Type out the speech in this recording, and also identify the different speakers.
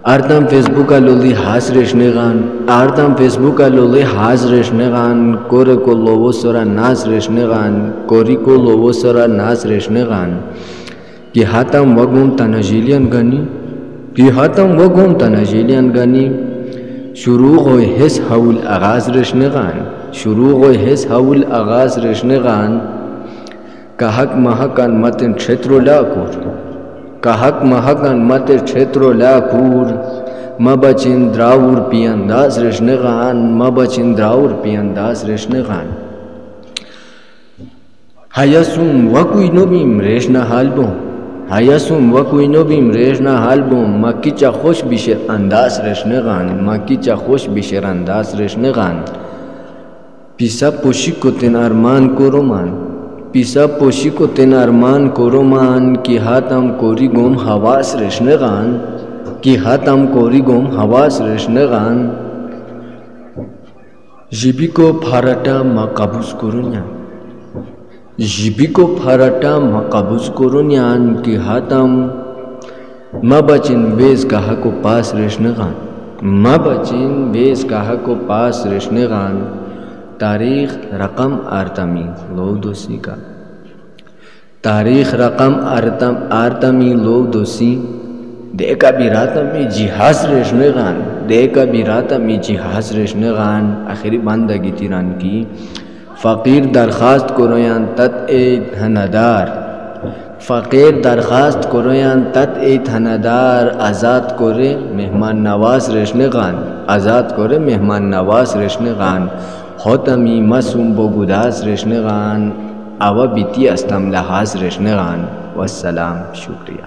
Speaker 1: आरतम Facebook lolly हास रेशने गान आरतम Facebook का लोली हास रेशने गान कोर को लोवो सरा नाच रेशने गान कोरी को लोवो सरा नाच रेशन गान कि हाथम वगुम तनाजीलियन गानी कि हाथम वगुम तनाजीलियन गानी शुरू हो हिस हवल आगाज़ रेशने गान शुरू हो हिस हवल आगाज़ रेशने गान का हक महकान मतिन क्षेत्रों डाकुर կահակ-մահական մատեր չետրոլա կուր, մաբաչին դրավուր պիանդազ ռեշնեղան, մաբաչին դրավուր պիանդազ ռեշնեղան։ Հայասում վակույնոբիմ ռեշնահալբոմ, Հայասում վակույնոբիմ ռեշնահալբոմ, մակիճա խոշ բիշեր անդազ ռեշնեղան, մակիճա խոշ բիշեր անդազ ռեշնեղան։ Պիսա պոշի կոտեն արման կորոման, पिसा पोशी को तेन अरमान को रोमान कि हाथम कोरी गोम हवास रेशन गान कि हाथम कोरी गोम हवास रेशन गान जीबी को फाराटा माँ कबूज करो जिबी को फाराटा माँ कबूज करो न्यान, कि हाथम माँ बचिन बेज गाह को पास रेशन गान माँ बचिन बेज गाह को पास रेशन गान तारीख रकम आरतमी दोसी का तारीख रकम आरतम आरतमी दोसी दे का भी रातमी जिहाज रेशने खान दे का भी रातमी जिहाज रेशने खान आखिरी बंदगी तिरान की फ़कीर दरख्वास्त करोयान तत ए धनदार फ़कीर दरख्वास्त करोयान तत ए धनदार आज़ाद करे मेहमान नवाज़ रेशने खान आज़ाद करे मेहमान नवाज़ रेशने Khan Hotami masum bogudas reshnegan awa biti astam lahaz reshnegan wassalam shukriya